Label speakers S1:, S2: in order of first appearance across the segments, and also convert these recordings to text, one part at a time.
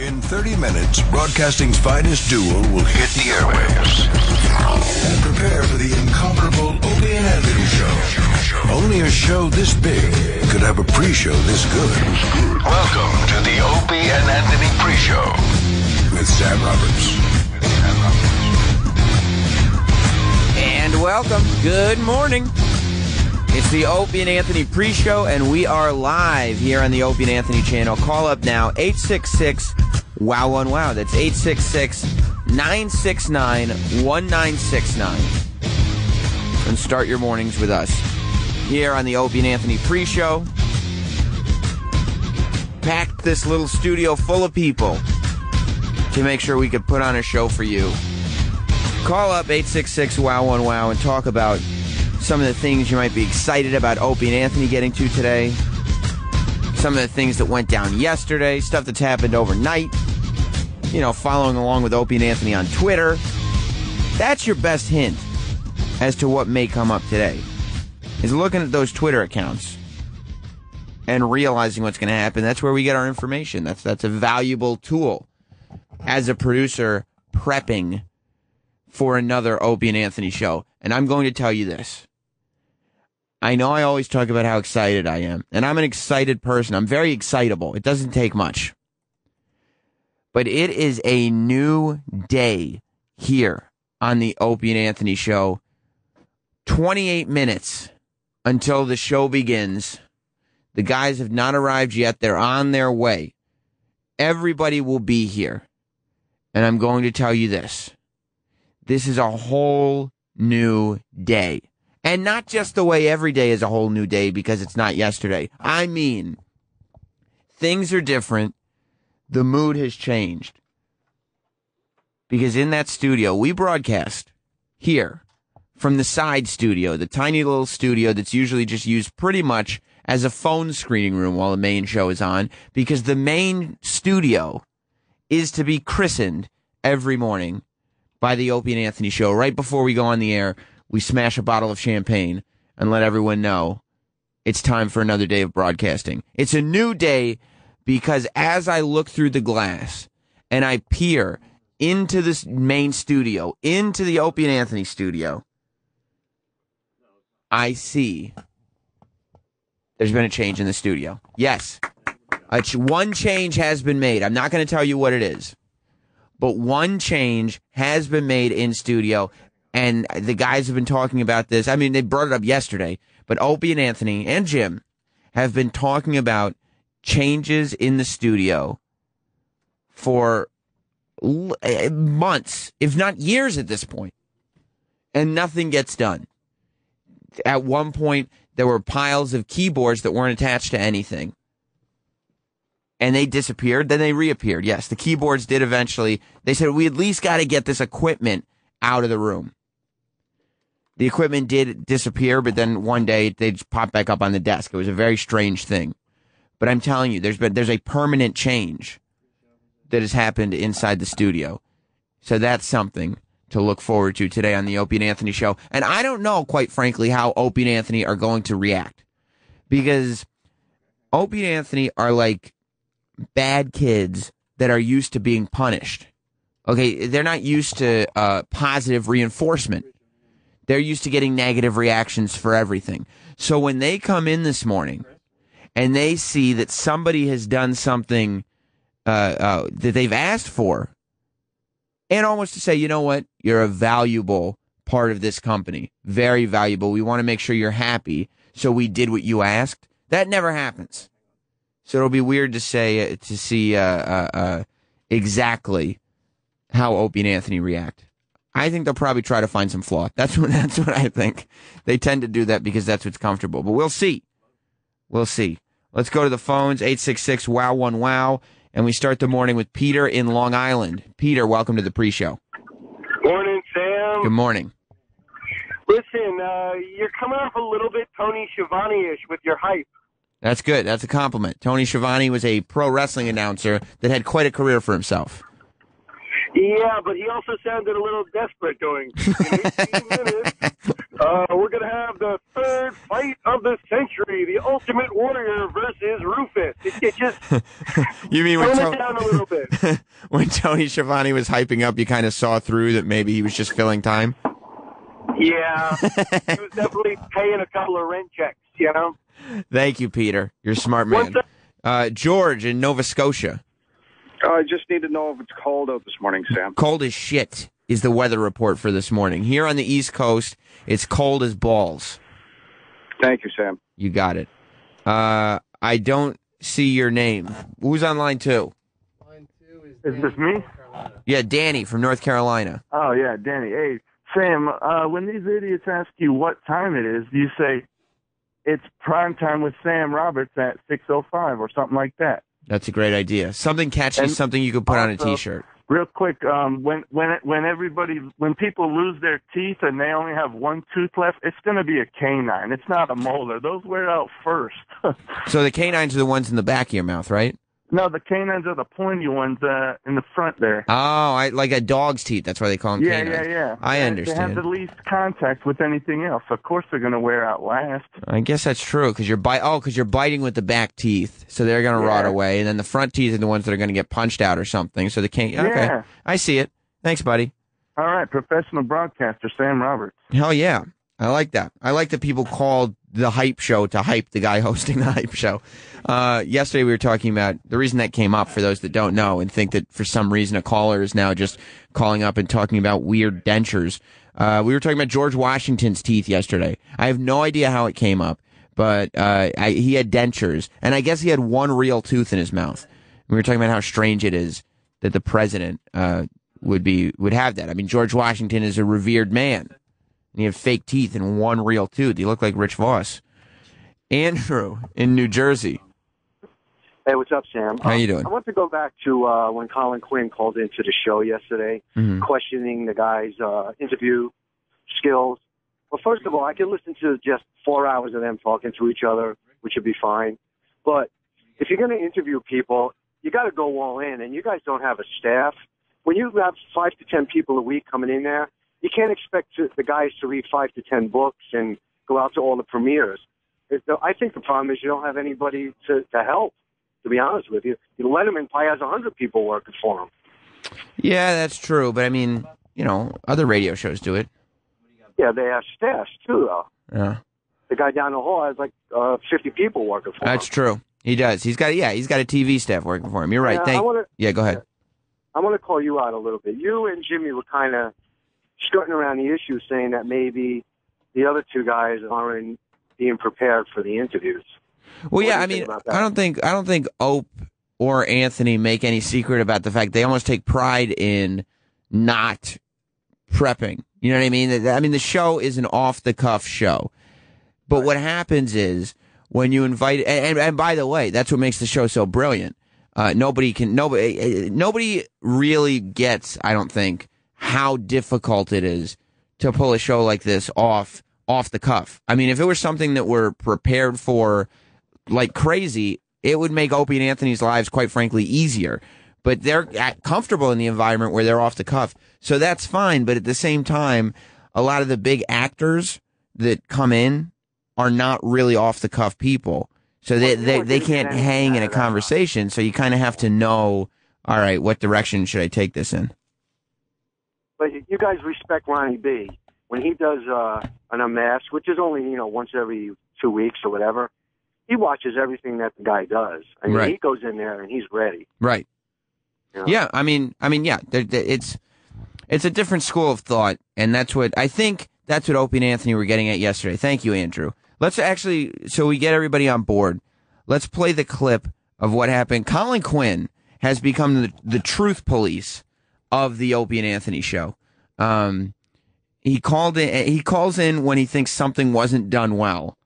S1: In 30 minutes, broadcasting's finest duo will hit the airwaves. And prepare for the incomparable Opie and Anthony Show. Only a show this big could have a pre-show this good. Welcome to the Opie and Anthony pre-show with Sam Roberts.
S2: And welcome. Good morning. It's the Opie and Anthony pre-show, and we are live here on the Opie and Anthony channel. Call up now, 866 Wow One Wow. That's 866 969 1969. And start your mornings with us here on the Opie and Anthony pre-show. Packed this little studio full of people to make sure we could put on a show for you. Call up 866 Wow One Wow and talk about some of the things you might be excited about Opie and Anthony getting to today. Some of the things that went down yesterday, stuff that's happened overnight. You know, following along with Opie and Anthony on Twitter. That's your best hint as to what may come up today. Is looking at those Twitter accounts and realizing what's going to happen. That's where we get our information. That's that's a valuable tool as a producer prepping for another Opie and Anthony show. And I'm going to tell you this. I know I always talk about how excited I am, and I'm an excited person. I'm very excitable. It doesn't take much. But it is a new day here on the Opie and Anthony show. 28 minutes until the show begins. The guys have not arrived yet. They're on their way. Everybody will be here. And I'm going to tell you this. This is a whole new day. And not just the way every day is a whole new day because it's not yesterday. I mean, things are different. The mood has changed. Because in that studio, we broadcast here from the side studio, the tiny little studio that's usually just used pretty much as a phone screening room while the main show is on, because the main studio is to be christened every morning by the Opie and Anthony show. Right before we go on the air, we smash a bottle of champagne and let everyone know it's time for another day of broadcasting. It's a new day because as I look through the glass and I peer into this main studio, into the Opie and Anthony studio, I see there's been a change in the studio. Yes. Ch- one change has been made. I'm not going to tell you what it is, but one change has been made in studio. And the guys have been talking about this. I mean, they brought it up yesterday, but Opie and Anthony and Jim have been talking about changes in the studio for eh, months, if not years at this point, and nothing gets done. At one point, there were piles of keyboards that weren't attached to anything. And they disappeared, then they reappeared. Yes, the keyboards did eventually. They said, we at least got to get this equipment out of the room. The equipment did disappear, but then one day they just popped back up on the desk. It was a very strange thing. But I'm telling you, there's been there's a permanent change that has happened inside the studio. So that's something to look forward to today on the Opie and Anthony show. And I don't know, quite frankly, how Opie and Anthony are going to react. Because Opie and Anthony are like bad kids that are used to being punished. Okay, they're not used to uh, positive reinforcement. They're used to getting negative reactions for everything. So when they come in this morning and they see that somebody has done something uh, uh, that they've asked for, and almost to say, you know what, you're a valuable part of this company, very valuable. We want to make sure you're happy, so we did what you asked. That never happens. So it'll be weird to say to see uh, uh, uh, exactly how Opie and Anthony react. I think they'll probably try to find some flaw. That's what that's what I think. They tend to do that because that's what's comfortable. But we'll see. We'll see. Let's go to the phones 866 wow one wow and we start the morning with Peter in Long Island. Peter, welcome to the pre-show.
S3: Morning, Sam.
S2: Good morning.
S3: Listen, uh, you're coming off a little bit Tony Schiavone-ish with your hype.
S2: That's good. That's a compliment. Tony Schiavone was a pro wrestling announcer that had quite a career for himself.
S3: Yeah, but he also sounded a little desperate going. "Give me 15 minutes." Uh, we're going to have the third fight of the century, the Ultimate Warrior versus Rufus. It, it just
S2: You mean when,
S3: tone
S2: To-
S3: down a little bit.
S2: when Tony Schiavone was hyping up, you kind of saw through that maybe he was just filling time?
S3: Yeah, he was definitely paying a couple of rent checks, you know?
S2: Thank you, Peter. You're a smart man. Uh, George in Nova Scotia.
S4: I just need to know if it's cold out this morning, Sam.
S2: Cold as shit is the weather report for this morning. Here on the East Coast, it's cold as balls.
S4: Thank you, Sam.
S2: You got it. Uh, I don't see your name. Who's on line two?
S5: Line two Is this me?
S2: Yeah, Danny from North Carolina.
S5: Oh yeah, Danny. Hey, Sam. Uh, when these idiots ask you what time it is, you say it's prime time with Sam Roberts at six oh five or something like that.
S2: That's a great idea. Something catchy,
S5: And
S2: something you could put on a
S5: also-
S2: T-shirt.
S5: Real quick, um, when when when everybody when people lose their teeth and they only have one tooth left, it's going to be a canine. It's not a molar. Those wear out first.
S2: So the canines are the ones in the back of your mouth, right?
S5: No, the canines are the pointy ones uh, in the front there.
S2: Oh, I like a dog's teeth. That's why they call them
S5: Yeah,
S2: canines.
S5: yeah, yeah.
S2: yeah.
S5: I
S2: understand.
S5: They have the least contact with anything else. Of course, they're going to wear out last.
S2: I guess that's true because you're bite. Oh, because you're biting with the back teeth, so they're gonna rot away, and then the front teeth are the ones that are gonna get punched out or something. So they can't. Okay,
S5: Yeah.
S2: I see it. Thanks, buddy.
S5: All right, professional broadcaster Sam Roberts.
S2: Hell yeah, I like that. I like that people called the hype show to hype the guy hosting the hype show. Uh, yesterday we were talking about the reason that came up for those that don't know and think that for some reason a caller is now just calling up and talking about weird dentures. Uh, we were talking about George Washington's teeth yesterday. I have no idea how it came up, but uh, I, he had dentures, and I guess he had one real tooth in his mouth. We were talking about how strange it is that the president uh, would be would have that. I mean, George Washington is a revered man. And he had fake teeth and one real tooth. He looked like Rich Voss. Andrew in New Jersey.
S6: Hey, what's up, Sam?
S2: How you doing?
S6: I want to go back to uh, when Colin Quinn called into the show yesterday,
S2: Mhm.
S6: questioning the guy's uh, interview skills. Well, first of all, I can listen to just four hours of them talking to each other, which would be fine. But if you're going to interview people, you got to go all in, and you guys don't have a staff. When you have five to ten people a week coming in there, you can't expect to, the guys to read five to ten books and go out to all the premieres. I think the problem is you don't have anybody to, to help. To be honest with you, you Letterman probably has a hundred people working for him.
S2: Yeah, that's true. But I mean, you know, other radio shows do it.
S6: Yeah, they have staffs too, though.
S2: Yeah,
S6: The guy down the hall has like uh, fifty people working for
S2: that's
S6: him.
S2: That's true. He does. He's got yeah. He's got a TV staff working for him. You're right.
S6: Yeah,
S2: Thank.
S6: wanna-
S2: yeah, go ahead.
S6: I want to call you out a little bit. You and Jimmy were kind of skirting around the issue, saying that maybe the other two guys aren't being prepared for the interviews.
S2: Well,
S6: What
S2: yeah. I mean. I don't think I don't think Ope or Anthony make any secret about the fact they almost take pride in not prepping. You know what I mean? I mean, the show is an off the cuff show. But what happens is when you invite, and, and, and by the way, that's what makes the show so brilliant. Uh, nobody can, nobody, uh, nobody really gets, I don't think, how difficult it is to pull a show like this off, off the cuff. I mean, if it were something that we're prepared for like crazy, it would make Opie and Anthony's lives, quite frankly, easier. But they're comfortable in the environment where they're off the cuff. So that's fine. But at the same time, a lot of the big actors that come in are not really off the cuff people. So they, they, they can't hang in a conversation. So you kind of have to know, all right, what direction should I take this in?
S6: But you guys respect Ronnie B when he does uh, an unmasked, which is only you know once every two weeks or whatever. He watches everything that the guy does. I mean,
S2: Right.
S6: he goes in there and he's ready.
S2: Right.
S6: you know?
S2: Yeah, I mean, I mean, yeah, there- there- it's it's a different school of thought, and that's what I think. That's what Opie and Anthony were getting at yesterday. Thank you, Andrew. Let's actually, so we get everybody on board. Let's play the clip of what happened. Colin Quinn has become the, the truth police of the Opie and Anthony show. Um, he called in. He calls in when he thinks something wasn't done well,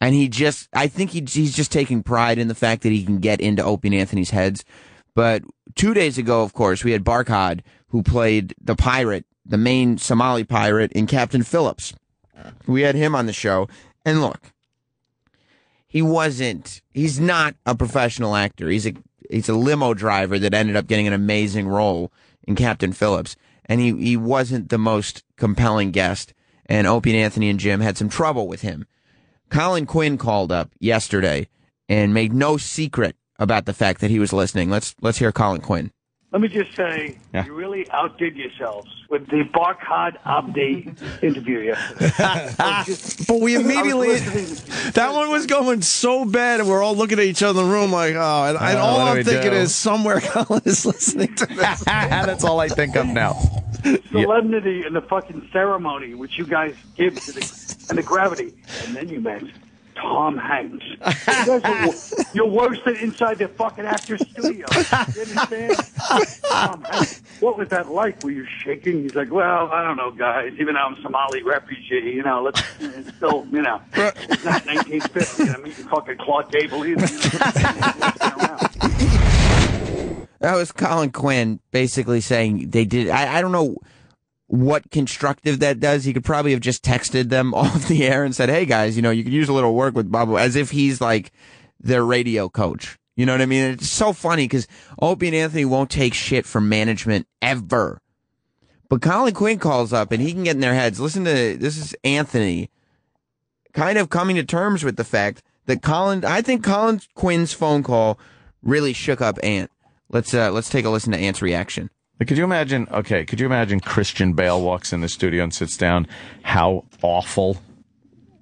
S2: and he just. I think he, he's just taking pride in the fact that he can get into Opie and Anthony's heads. But two days ago, of course, we had Barkhad, who played the pirate, the main Somali pirate in Captain Phillips. We had him on the show. And look, he wasn't, he's not a professional actor. He's a, he's a limo driver that ended up getting an amazing role in Captain Phillips. And he, he wasn't the most compelling guest. and Opie and Anthony and Jim had some trouble with him. Colin Quinn called up yesterday and made no secret about the fact that he was listening. Let's let's hear Colin Quinn.
S7: Let me just say,
S8: Yeah.
S7: you really outdid yourselves with the Barkhad Abdi interview yesterday. Just-
S8: But we immediately, that one was going so bad, and we're all looking at each other in the room like, oh, and, and
S9: Oh,
S8: all I'm thinking
S9: do?
S8: is somewhere Colin is listening to this.
S9: That's all I think of now.
S7: solemnity and the fucking ceremony which you guys give to the and the gravity, and then you met Tom Hanks. You guys are, you're worse than inside the fucking actor's studio. You understand? Tom Hanks. What was that like? Were you shaking? He's like, well, I don't know, guys. Even though I'm Somali refugee, you know, let's it's still, you know, it's not 1950. and I'm eating fucking Clark Gable either. You know?
S2: That was Colin Quinn basically saying they did. I, I don't know what constructive that does. He could probably have just texted them off the air and said, "Hey guys, you know, you could use a little work with Bob," as if he's like their radio coach. You know what I mean? It's so funny because Opie and Anthony won't take shit from management ever. But Colin Quinn calls up and he can get in their heads. Listen to this is Anthony kind of coming to terms with the fact that Colin I think Colin Quinn's phone call really shook up Ant. Let's uh let's take a listen to Ant's reaction.
S9: Like, Could you imagine? Okay, could you imagine Christian Bale walks in the studio and sits down? How awful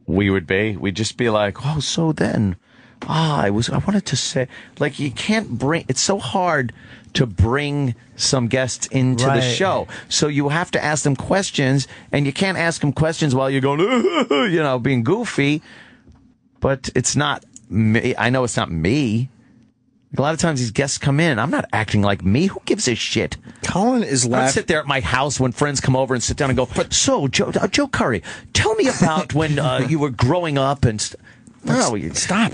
S9: we would be. We'd just be like, "Oh, so then, ah, I was. I wanted to say, like, you can't bring. It's so hard to bring some guests into the show, so you have to ask them questions, and you can't ask them questions while you're going, you know, being goofy. But it's not me. I know it's not me. A lot of times these guests come in. I'm not acting like me. Who gives a shit?
S8: Colin is
S9: I
S8: laughing.
S9: sit there at my house when friends come over and sit down and go, but, so, Joe, uh, Joe Curry, tell me about when uh, you were growing up and st-. No, you-
S8: Stop.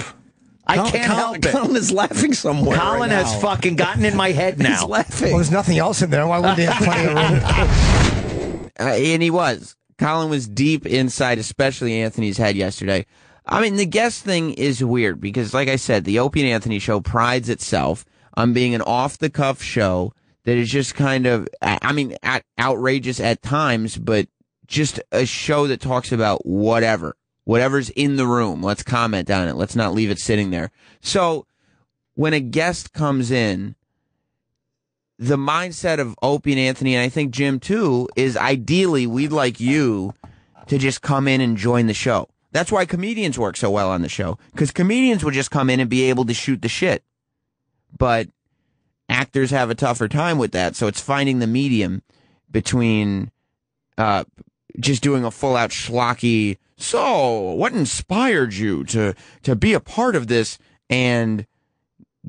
S9: I
S8: Colin-
S9: can't
S8: Colin,
S9: help it.
S8: Colin is laughing somewhere.
S9: Colin
S8: right
S9: has fucking gotten in my head
S8: He's
S9: now.
S8: laughing.
S10: Well, there's nothing else in there. Why wouldn't he have plenty of room?
S2: Uh, and he was. Colin was deep inside, especially Anthony's head yesterday. I mean, the guest thing is weird because, like I said, the Opie and Anthony show prides itself on being an off the cuff show that is just kind of, I mean, at, outrageous at times, but just a show that talks about whatever, whatever's in the room. Let's comment on it. Let's not leave it sitting there. So when a guest comes in, the mindset of Opie and Anthony, and I think Jim too, is ideally we'd like you to just come in and join the show. That's why comedians work so well on the show because comedians would just come in and be able to shoot the shit. But actors have a tougher time with that, so it's finding the medium between uh, just doing a full out schlocky. So, what inspired you to to be a part of this and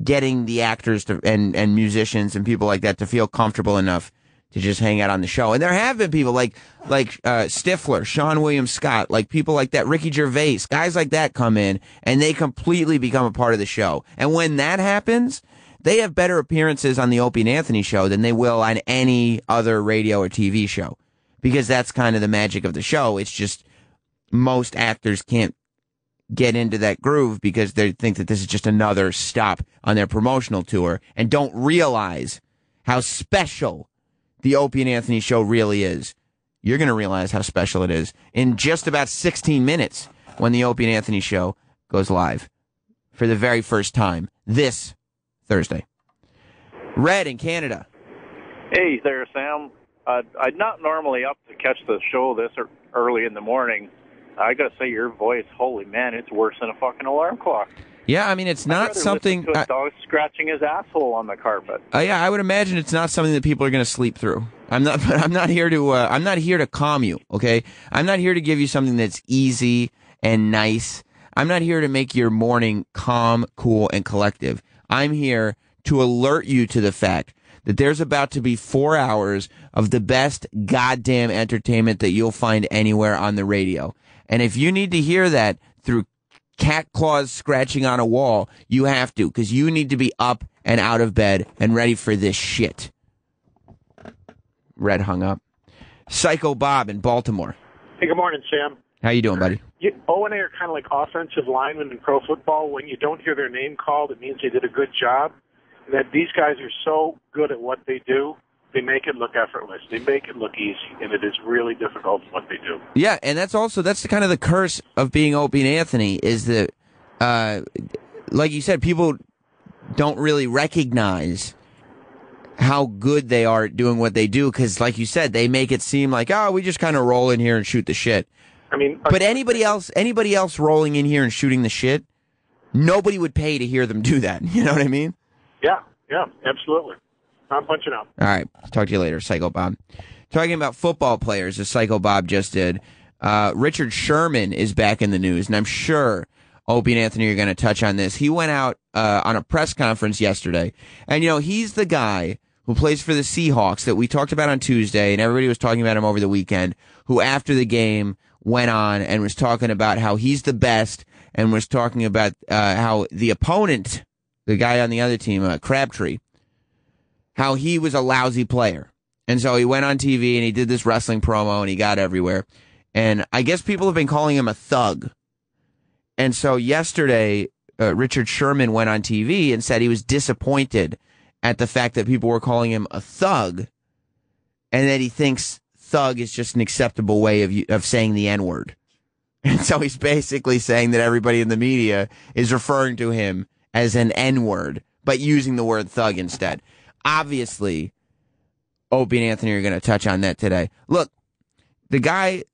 S2: getting the actors to, and and musicians and people like that to feel comfortable enough to just hang out on the show. And there have been people like like uh, Stifler, Seann William Scott, like people like that, Ricky Gervais, guys like that come in and they completely become a part of the show. And when that happens, they have better appearances on the Opie and Anthony show than they will on any other radio or TV show because that's kind of the magic of the show. It's just most actors can't get into that groove because they think that this is just another stop on their promotional tour and don't realize how special the Opie and Anthony show really is. You're going to realize how special it is in just about 16 minutes when the Opie and Anthony show goes live for the very first time this Thursday. Red in Canada.
S11: Hey there, Sam. Uh, I'm not normally up to catch the show this early in the morning. I gotta say, your voice, holy man, it's worse than a fucking alarm clock.
S2: Yeah, I mean, it's not something.
S11: to a dog scratching his asshole on the carpet.
S2: Uh, yeah, I would imagine it's not something that people are going to sleep through. I'm not. But I'm not here to. Uh, I'm not here to calm you. Okay. I'm not here to give you something that's easy and nice. I'm not here to make your morning calm, cool, and collective. I'm here to alert you to the fact that there's about to be four hours of the best goddamn entertainment that you'll find anywhere on the radio. And if you need to hear that cat claws scratching on a wall, you have to, because you need to be up and out of bed and ready for this shit. Red hung up. Psycho Bob in Baltimore.
S12: Hey, good morning, Sam.
S2: How you doing, buddy?
S12: You, o and A are kind of like offensive linemen in pro football. When you don't hear their name called, it means they did a good job. And that these guys are so good at what they do they make it look effortless. They make it look easy, and it is really difficult what they do.
S2: Yeah, and that's also that's the kind of the curse of being Opie and Anthony is that, uh, like you said, people don't really recognize how good they are at doing what they do because, like you said, they make it seem like oh, we just kind of roll in here and shoot the shit.
S12: I mean,
S2: But anybody else, anybody else rolling in here and shooting the shit, nobody would pay to hear them do that. You know what I mean?
S12: yeah, yeah, absolutely. I'm punching out.
S2: All right. Talk to you later, Psycho Bob. Talking about football players, as Psycho Bob just did. Uh, Richard Sherman is back in the news, and I'm sure Opie and Anthony are going to touch on this. He went out uh, on a press conference yesterday, and you know he's the guy who plays for the Seahawks that we talked about on Tuesday, and everybody was talking about him over the weekend. Who after the game went on and was talking about how he's the best, and was talking about uh, how the opponent, the guy on the other team, uh, Crabtree, how he was a lousy player. And so he went on TV and he did this wrestling promo and he got everywhere. And I guess people have been calling him a thug. And so yesterday, uh, Richard Sherman went on TV and said he was disappointed at the fact that people were calling him a thug and that he thinks thug is just an acceptable way of, of saying the N word. And so he's basically saying that everybody in the media is referring to him as an N word, but using the word thug instead. Obviously, Opie and Anthony are going to touch on that today. Look, the guy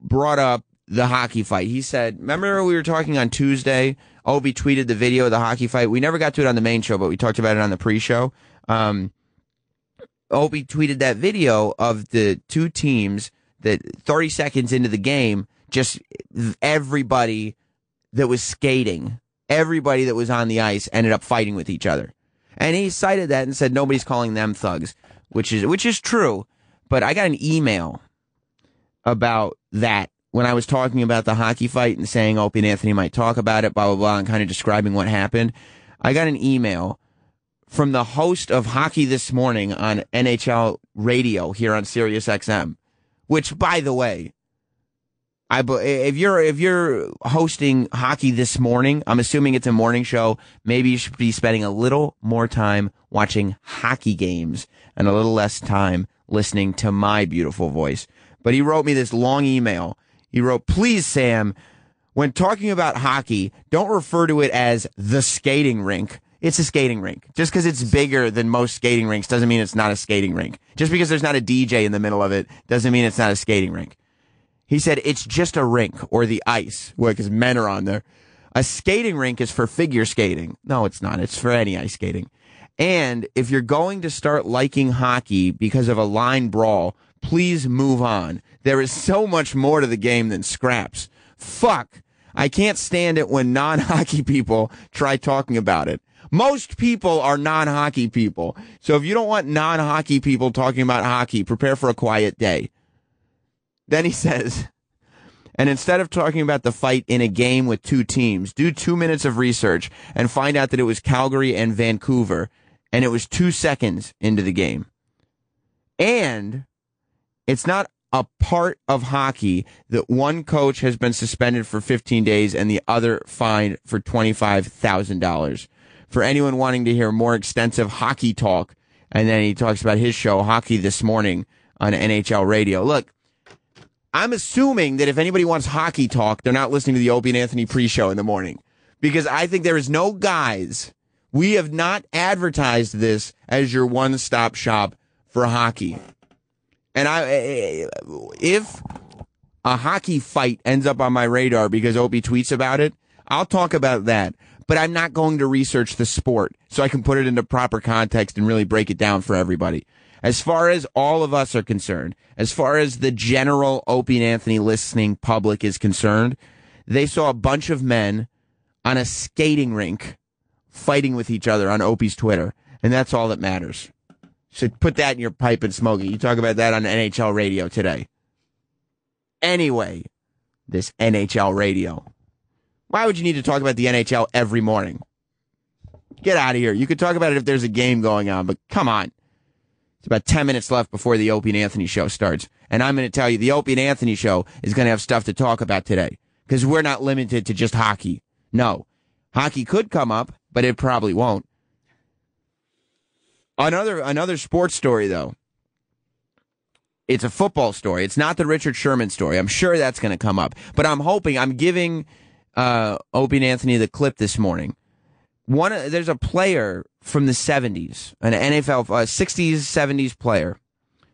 S2: brought up the hockey fight. He said, remember we were talking on Tuesday? Opie tweeted the video of the hockey fight. We never got to it on the main show, but we talked about it on the pre-show. Um, Opie tweeted that video of the two teams that 30 seconds into the game, just everybody that was skating, everybody that was on the ice ended up fighting with each other. And he cited that and said nobody's calling them thugs, which is which is true. But I got an email about that when I was talking about the hockey fight and saying Opie and Anthony might talk about it, blah blah blah, and kind of describing what happened. I got an email from the host of Hockey This Morning on NHL Radio here on Sirius XM, which, by the way, I if you're if you're hosting Hockey This Morning, I'm assuming it's a morning show. Maybe you should be spending a little more time watching hockey games and a little less time listening to my beautiful voice. But he wrote me this long email. He wrote, "Please, Sam." When talking about hockey, don't refer to it as the skating rink. It's a skating rink. Just because it's bigger than most skating rinks doesn't mean it's not a skating rink. Just because there's not a DJ in the middle of it doesn't mean it's not a skating rink. He said it's just a rink or the ice because men are on there. A skating rink is for figure skating. No, it's not. It's for any ice skating. And if you're going to start liking hockey because of a line brawl, please move on. There is so much more to the game than scraps. Fuck. I can't stand it when non hockey people try talking about it. Most people are non hockey people. So if you don't want non hockey people talking about hockey, prepare for a quiet day. Then he says, and instead of talking about the fight in a game with two teams, do two minutes of research and find out that it was Calgary and Vancouver, and it was two seconds into the game. And it's not a part of hockey that one coach has been suspended for 15 days and the other fined for $25,000. For anyone wanting to hear more extensive hockey talk, and then he talks about his show, Hockey This Morning, on NHL radio. Look, I'm assuming that if anybody wants hockey talk, they're not listening to the Opie and Anthony pre-show in the morning. Because I think there is no guys. We have not advertised this as your one-stop shop for hockey. And I, eh, eh, if a hockey fight ends up on my radar because Opie tweets about it, I'll talk about that. But I'm not going to research the sport so I can put it into proper context and really break it down for everybody. As far as all of us are concerned, as far as the general Opie and Anthony listening public is concerned, they saw a bunch of men on a skating rink fighting with each other on Opie's Twitter. And that's all that matters. So put that in your pipe and smoke it. You talk about that on NHL radio today. Anyway, this NHL radio. Why would you need to talk about the NHL every morning? Get out of here. You could talk about it if there's a game going on, but come on. It's about 10 minutes left before the Opie and Anthony show starts. And I'm going to tell you, the Opie and Anthony show is going to have stuff to talk about today because we're not limited to just hockey. No. Hockey could come up, but it probably won't. Another, another sports story though. it's a football story. It's not the Richard Sherman story. I'm sure that's going to come up, but I'm hoping I'm giving uh, Opie and Anthony the clip this morning. One, there's a player from the 70s, an NFL uh, 60s, 70s player.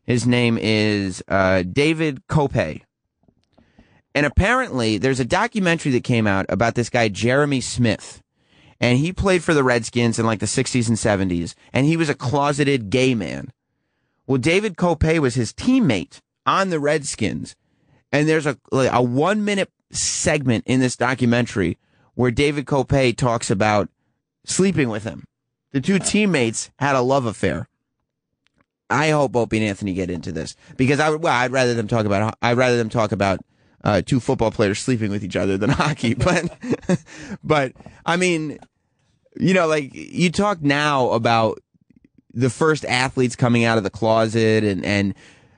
S2: His name is uh, David Kopay. And apparently, there's a documentary that came out about this guy, Jeremy Smith. And he played for the Redskins in like the 60s and 70s. And he was a closeted gay man. Well, David Kopay was his teammate on the Redskins. And there's a, like a one minute segment in this documentary where David Kopay talks about sleeping with him. The two teammates had a love affair. I hope Opie and Anthony get into this because I would. Well, I'd rather them talk about. I'd rather them talk about uh, two football players sleeping with each other than hockey. But, but I mean, you know, like you talk now about the first athletes coming out of the closet and and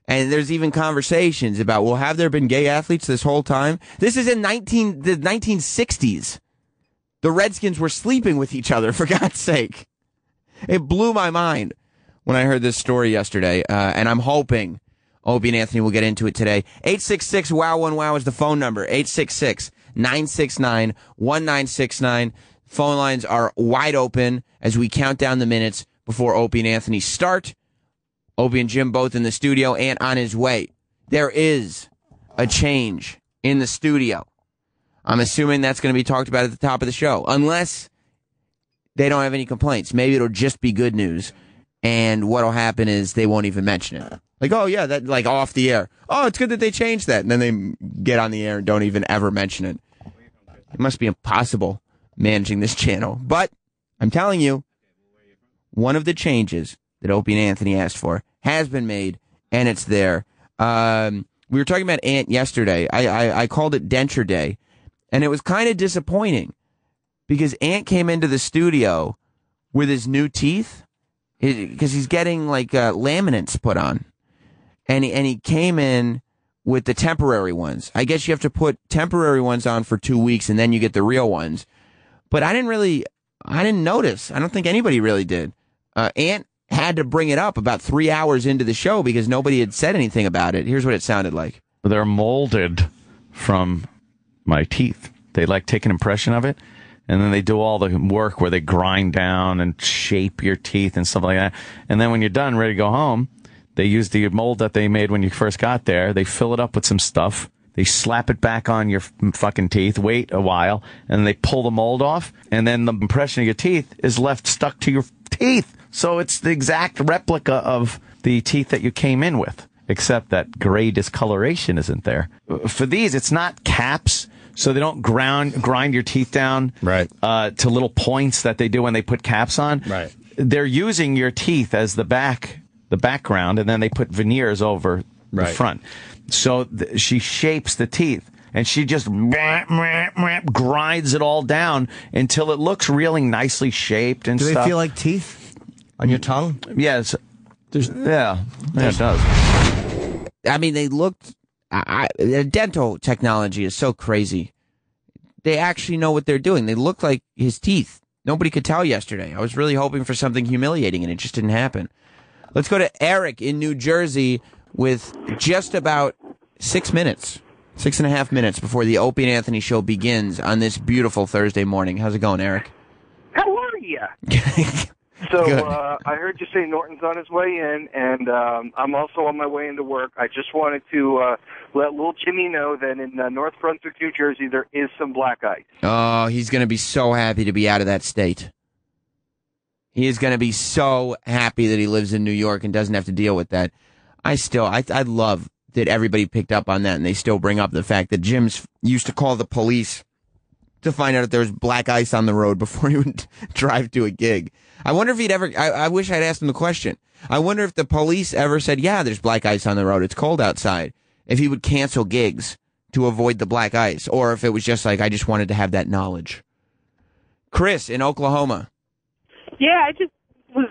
S2: and there's even conversations about well, have there been gay athletes this whole time? This is in nineteen the 1960s. The Redskins were sleeping with each other for God's sake. It blew my mind when I heard this story yesterday, uh, and I'm hoping Opie and Anthony will get into it today. 866 Wow 1 Wow is the phone number. 866 969 1969. Phone lines are wide open as we count down the minutes before Opie and Anthony start. Opie and Jim both in the studio and on his way. There is a change in the studio. I'm assuming that's going to be talked about at the top of the show, unless they don't have any complaints. Maybe it'll just be good news. And what'll happen is they won't even mention it. Like, oh yeah, that like off the air. Oh, it's good that they changed that. And then they get on the air and don't even ever mention it. It must be impossible managing this channel. But I'm telling you, one of the changes that Opie and Anthony asked for has been made, and it's there. Um, we were talking about Ant yesterday. I, I, I called it Denture Day, and it was kind of disappointing because Ant came into the studio with his new teeth because he's getting like uh, laminates put on, and he, and he came in with the temporary ones. I guess you have to put temporary ones on for two weeks, and then you get the real ones. But I didn't really, I didn't notice. I don't think anybody really did. Uh, Ant had to bring it up about three hours into the show because nobody had said anything about it. Here's what it sounded like.
S9: They're molded from my teeth. They like take an impression of it, and then they do all the work where they grind down and shape your teeth and stuff like that. And then when you're done, ready to go home, they use the mold that they made when you first got there. They fill it up with some stuff. They slap it back on your fucking teeth, wait a while, and they pull the mold off, and then the impression of your teeth is left stuck to your teeth. So it's the exact replica of the teeth that you came in with, except that gray discoloration isn't there. Uh, for these, it's not caps, so they don't ground grind your teeth down
S8: right
S9: uh, to little points that they do when they put caps on.
S8: Right.
S9: They're using your teeth as the back, the background, and then they put veneers over the front. So th- she shapes the teeth. And she just grinds it all down until it looks really nicely shaped and
S10: Do they
S9: stuff.
S10: feel like teeth on your tongue?
S9: Yes. There's, yeah, yeah, it does.
S2: I mean, they looked. I, I, the dental technology is so crazy. They actually know what they're doing. They look like his teeth. Nobody could tell yesterday. I was really hoping for something humiliating, and it just didn't happen. Let's go to Eric in New Jersey with just about six minutes, six and a half minutes before the Opie and Anthony show begins on this beautiful Thursday morning. How's it going, Eric?
S6: How are you? So uh, I heard you say Norton's on his way in, and um, I'm also on my way into work. I just wanted to uh, let little Jimmy know that in uh, North Brunswick, New Jersey, there is some black ice.
S2: Oh, he's going to be so happy to be out of that state. He is going to be so happy that he lives in New York and doesn't have to deal with that. I still, I, I love that everybody picked up on that and they still bring up the fact that Jim's used to call the police to find out if there was black ice on the road before he would drive to a gig. I wonder if he'd ever, I, I wish I'd asked him the question. I wonder if the police ever said, yeah, there's black ice on the road. It's cold outside. If he would cancel gigs to avoid the black ice or if it was just like, I just wanted to have that knowledge. Chris in Oklahoma.
S13: Yeah, I just was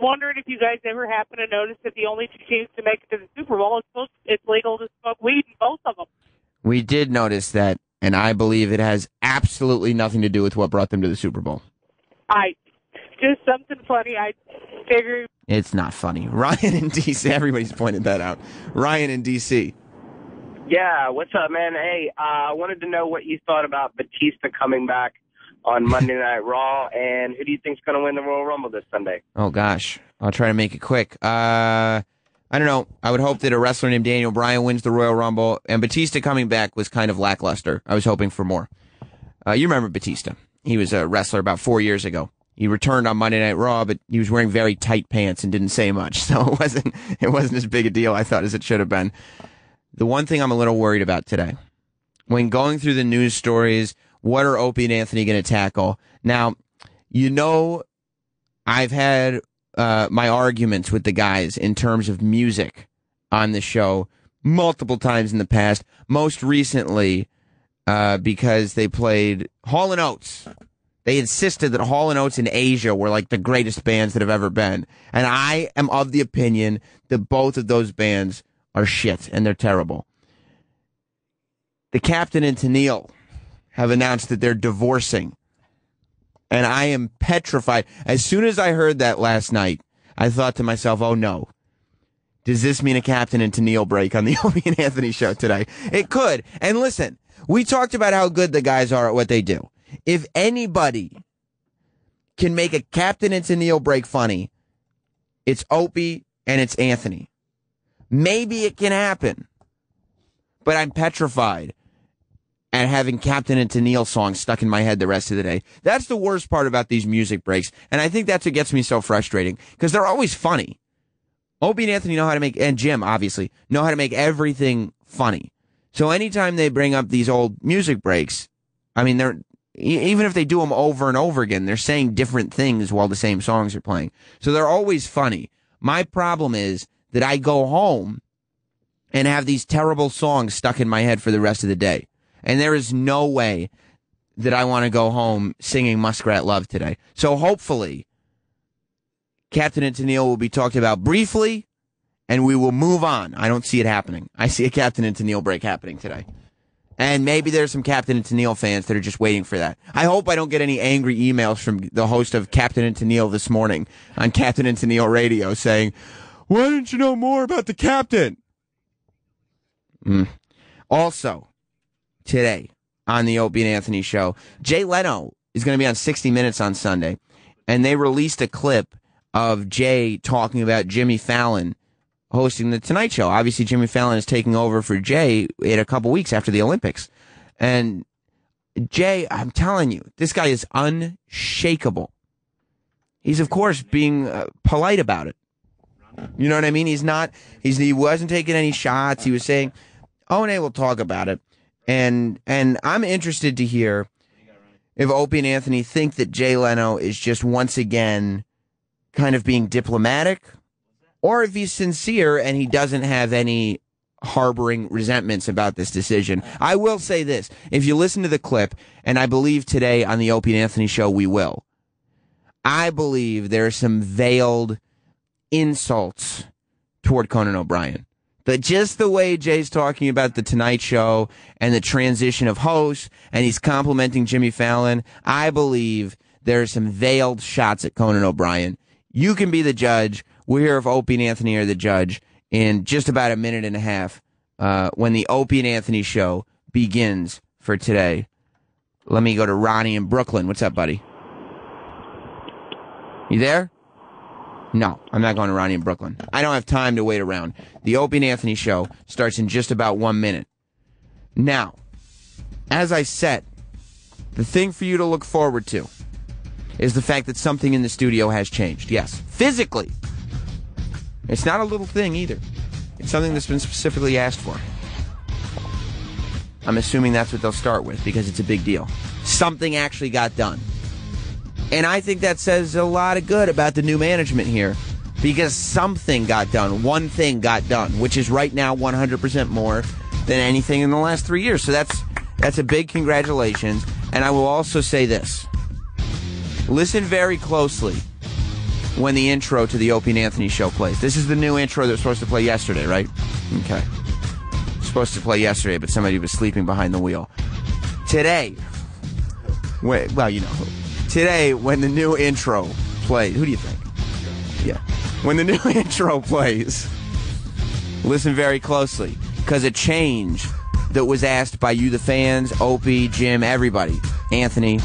S13: wondering if you guys ever happen to notice that the only two teams to make it to the Super Bowl is it's legal to smoke weed in both of them.
S2: We did notice that, and I believe it has absolutely nothing to do with what brought them to the Super Bowl.
S13: I just something funny. I figured
S2: It's not funny. Ryan in DC. Everybody's pointed that out. Ryan in DC.
S14: Yeah, what's up, man? Hey, uh, I wanted to know what you thought about Batista coming back on Monday Night Raw, and who do you think's going to win the Royal Rumble this Sunday?
S2: Oh gosh, I'll try to make it quick. Uh, I don't know. I would hope that a wrestler named Daniel Bryan wins the Royal Rumble, and Batista coming back was kind of lackluster. I was hoping for more. Uh, you remember Batista? He was a wrestler about four years ago. He returned on Monday Night Raw, but he was wearing very tight pants and didn't say much, so it wasn't it wasn't as big a deal I thought as it should have been. The one thing I'm a little worried about today, when going through the news stories, what are Opie and Anthony going to tackle? Now, you know, I've had uh, my arguments with the guys in terms of music on the show multiple times in the past. Most recently, uh, because they played Hall and Oates. They insisted that Hall and Oates in Asia were like the greatest bands that have ever been, and I am of the opinion that both of those bands are shit and they're terrible. The Captain and Tennille have announced that they're divorcing. And I am petrified. As soon as I heard that last night, I thought to myself, oh no. Does this mean a Captain and Tennille break on the Opie and Anthony show today? It could. And listen, we talked about how good the guys are at what they do. If anybody can make a Captain and Tennille break funny, it's Opie and it's Anthony. Maybe it can happen, but I'm petrified at having Captain and Tennille songs stuck in my head the rest of the day. That's the worst part about these music breaks. And I think that's what gets me so frustrating because they're always funny. Opie and Anthony know how to make, and Jim obviously know how to make everything funny. So anytime they bring up these old music breaks, I mean, they're, even if they do them over and over again, they're saying different things while the same songs are playing. So they're always funny. My problem is that I go home and have these terrible songs stuck in my head for the rest of the day. And there is no way that I want to go home singing Muskrat Love today. So hopefully, Captain and Tennille will be talked about briefly and we will move on. I don't see it happening. I see a Captain and Tennille break happening today. And maybe there's some Captain and Tennille fans that are just waiting for that. I hope I don't get any angry emails from the host of Captain and Tennille this morning on Captain and Tennille radio saying, why didn't you know more about the captain? Mm. Also, today on the Opie and Anthony show, Jay Leno is going to be on 60 Minutes on Sunday, and they released a clip of Jay talking about Jimmy Fallon hosting the Tonight Show. Obviously, Jimmy Fallon is taking over for Jay in a couple weeks after the Olympics, and Jay, I'm telling you, this guy is unshakable. He's of course being uh, polite about it. You know what I mean? He's not. He's he wasn't taking any shots. He was saying, "Oh, and we'll talk about it." And and I'm interested to hear if Opie and Anthony think that Jay Leno is just once again kind of being diplomatic, or if he's sincere and he doesn't have any harboring resentments about this decision. I will say this: if you listen to the clip, and I believe today on the Opie and Anthony show we will, I believe there are some veiled insults toward Conan O'Brien. That just the way Jay's talking about the Tonight Show and the transition of hosts, and he's complimenting Jimmy Fallon, I believe there are some veiled shots at Conan O'Brien. You can be the judge. We're here if Opie and Anthony are the judge in just about a minute and a half uh, when the Opie and Anthony show begins for today. Let me go to Ronnie in Brooklyn. What's up, buddy? You there? No, I'm not going to Ronnie in Brooklyn. I don't have time to wait around. The Opie and Anthony show starts in just about one minute. Now, as I said, the thing for you to look forward to is the fact that something in the studio has changed. Yes, physically. It's not a little thing either. It's something that's been specifically asked for. I'm assuming that's what they'll start with because it's a big deal. Something actually got done. And I think that says a lot of good about the new management here because something got done. One thing got done, which is right now 100% more than anything in the last three years. So that's, that's a big congratulations. And I will also say this. Listen very closely when the intro to the Opie and Anthony show plays. This is the new intro that was supposed to play yesterday, right? Okay. Supposed to play yesterday, but somebody was sleeping behind the wheel. Today, wait, well, you know, today when the new intro plays, who do you think? Yeah. When the new intro plays, listen very closely because a change that was asked by you, the fans, Opie, Jim, everybody, Anthony,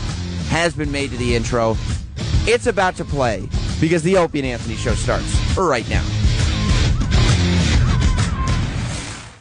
S2: has been made to the intro. It's about to play because the Opie and Anthony show starts right now.